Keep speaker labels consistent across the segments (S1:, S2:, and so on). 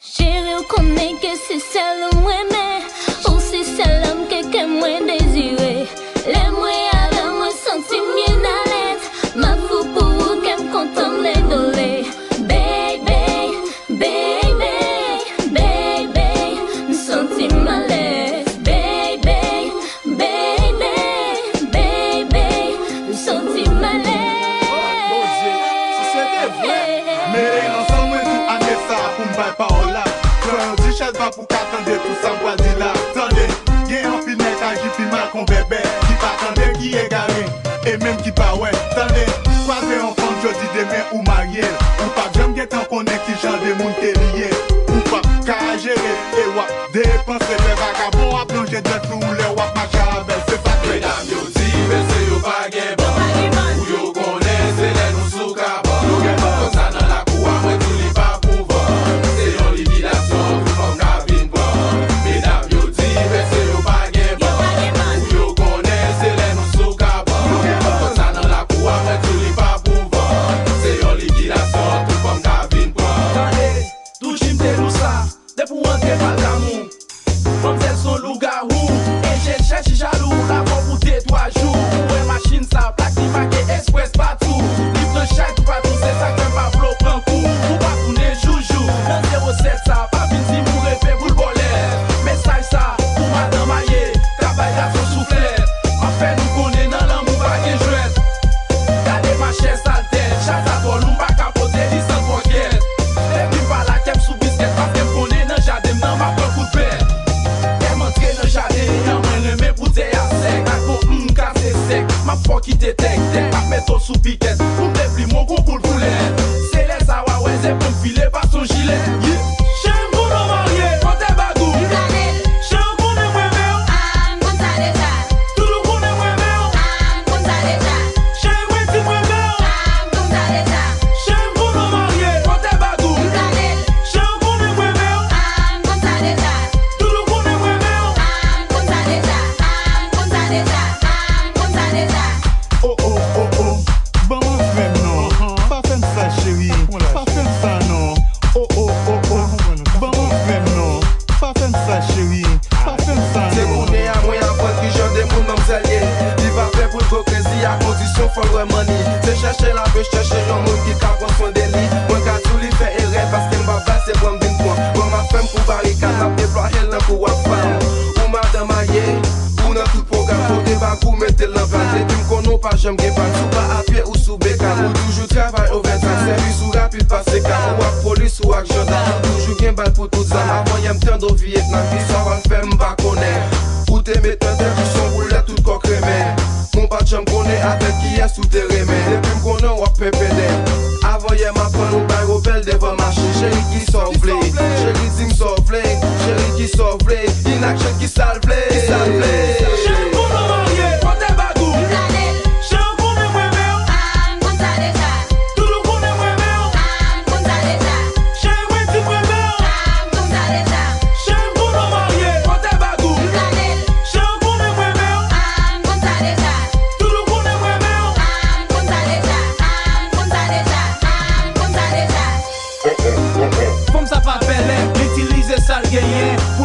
S1: She look on niggas, she's selling women. Pas pour qu'attendre tout moi dit là Attendez, y'a un film qui agit plus mal qu'on bébé Qui pas attendre, qui est garé Et même qui pas ouais Attendez, croiser en femme, je dis demain ou marié. Ou pas j'aime bien tant qu'on est qui genre de monde qui est
S2: l'hipokrizi a kondisyon fol wè mani Se chache la pe chache yon moun ki ka son deli Mwen ka tou li fe ere paske mba base mwen bin pon Mwen ma fem pou barikan ap deploye hel nan pou wap fam Ou madame aye, ou nan tout program Fote bagou mette lan van Se dim konon pa jem gen pan Sou pa apye ou sou bekan Ou toujou travay Servis ou rapide pase Ou ak polis ou ak jodan Ou toujou gen bal pou tout zam Avon Ki Depi m konen wap pepede Avon yem apon ou bay rebel devan mache Chéri ki sovle Chéri zim sovle Chéri ki sovle Inaksyon ki salvle
S3: Chen pou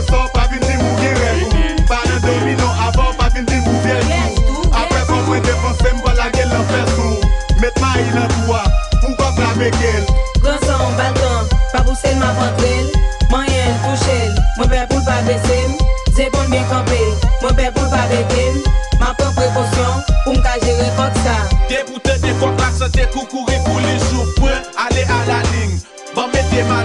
S3: pa
S1: profesor, pa vin di mou gen rejou. Pa nan domino avan, pa vin di mou bel Apre kon mwen defanse, mwa la gel lan fesou. Met ma yi nan toua, pou kon la bekel.
S4: Gansan, balkan, pa pou sel ma vantrel Manyen, touchel, mwen pe pou l pa besem Zepon bien kampe, mwen pe pou l pa bekem Ma pren prekosyon, pou m ka jere kot sa
S3: Te pou te de kontrak sa te koukouri pou li jou Pwen ale a la ling mette ma